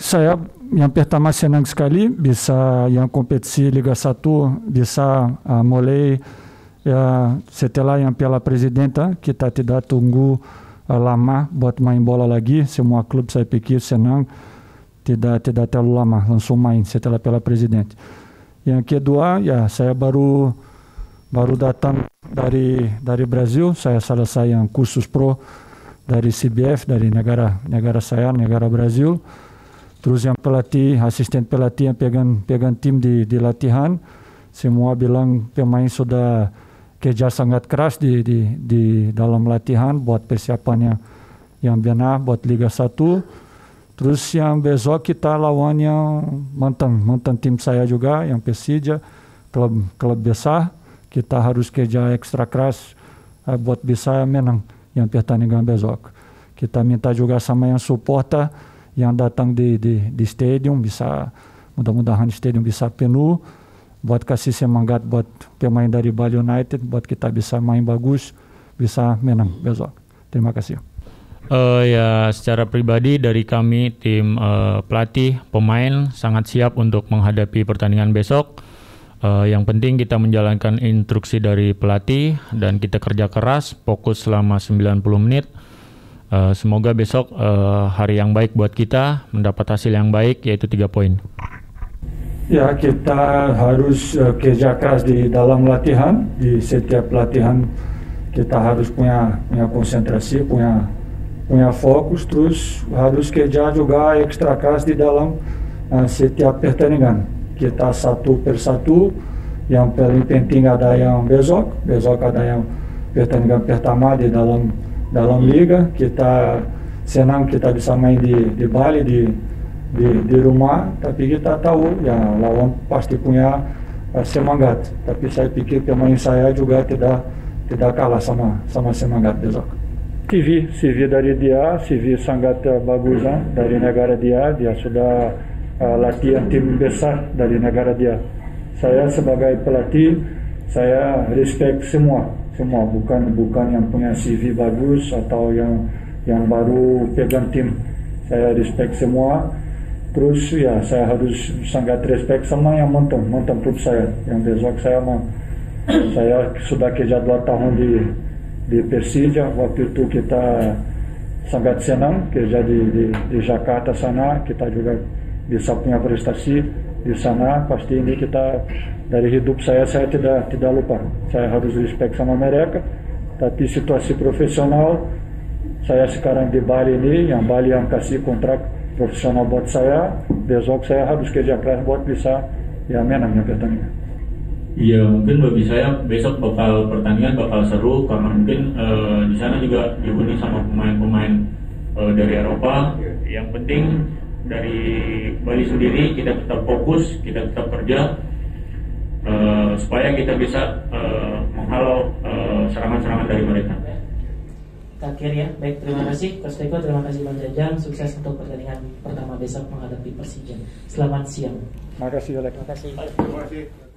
saya yang pertama senang sekali bisa yang kompetisi Liga 1 bisa uh, mulai ya setelah yang Piala Presidenta kita tidak tunggu uh, lama buat main bola lagi semua klub saya pikir senang tidak tidak terlalu lama langsung main setelah Piala Presiden. Yang kedua ya saya baru baru datang dari dari Brazil saya selesai yang khusus pro dari CBF dari negara negara saya negara Brazil Terus yang pelatih, asisten pelatih yang pegang pegang tim di, di latihan, semua bilang pemain sudah kerja sangat keras di, di, di dalam latihan buat persiapannya yang benar buat Liga 1. Terus yang besok kita lawan yang mantan, mantan tim saya juga, yang Persija, klub, klub besar. Kita harus kerja ekstra keras uh, buat bisa menang yang pertandingan besok. Kita minta juga supporter, yang datang di di di stadium bisa mudah-mudahan stadium bisa penuh buat kasih semangat buat pemain dari Bali United buat kita bisa main bagus bisa menang besok terima kasih Uh, ya secara pribadi dari kami tim uh, pelatih pemain sangat siap untuk menghadapi pertandingan besok. Uh, yang penting kita menjalankan instruksi dari pelatih dan kita kerja keras, fokus selama 90 menit Uh, semoga besok uh, hari yang baik buat kita, mendapat hasil yang baik yaitu tiga poin. Ya kita harus uh, kerja keras di dalam latihan, di setiap latihan kita harus punya punya konsentrasi, punya punya fokus, terus harus kerja juga ekstra keras di dalam uh, setiap pertandingan. Kita satu persatu, yang paling penting ada yang besok, besok ada yang pertandingan pertama di dalam dalam liga. Kita senang kita bisa main di di Bali di di, di rumah. Tapi kita tahu ya lawan pasti punya uh, semangat. Tapi saya pikir pemain saya juga tidak tidak kalah sama sama semangat besok. CV CV dari dia CV sangat uh, bagus uh, dari negara dia. Dia sudah uh, latihan tim besar dari negara dia. Saya sebagai pelatih saya respect semua semua. Bukan bukan yang punya CV bagus atau yang yang baru pegang tim. Saya respect semua. Terus ya saya harus sangat respect sama yang mentok mentok klub saya. Yang besok saya mau saya sudah kerja dua tahun di di Persija waktu itu kita sangat senang kerja di, di, di Jakarta sana. Kita juga bisa punya prestasi di sana. Pasti ini kita dari hidup saya saya tidak tidak lupa. Saya harus respect sama mereka. Tapi situasi profesional saya sekarang di Bali ini yang Bali yang kasih kontrak profesional buat saya besok saya harus kerja keras buat bisa ya menangnya pertandingan Iya mungkin bagi saya besok bakal pertandingan bakal seru karena mungkin uh, di sana juga dihuni sama pemain-pemain uh, dari Eropa. Yang penting dari Bali sendiri kita tetap fokus, kita tetap kerja uh, supaya kita bisa uh, menghalau uh, serangan-serangan dari mereka. Akhir ya, baik terima kasih Coach Teko, terima kasih Bang Jajang, sukses untuk pertandingan pertama besok menghadapi Persija. Selamat siang. Terima kasih, Terima kasih. Terima kasih.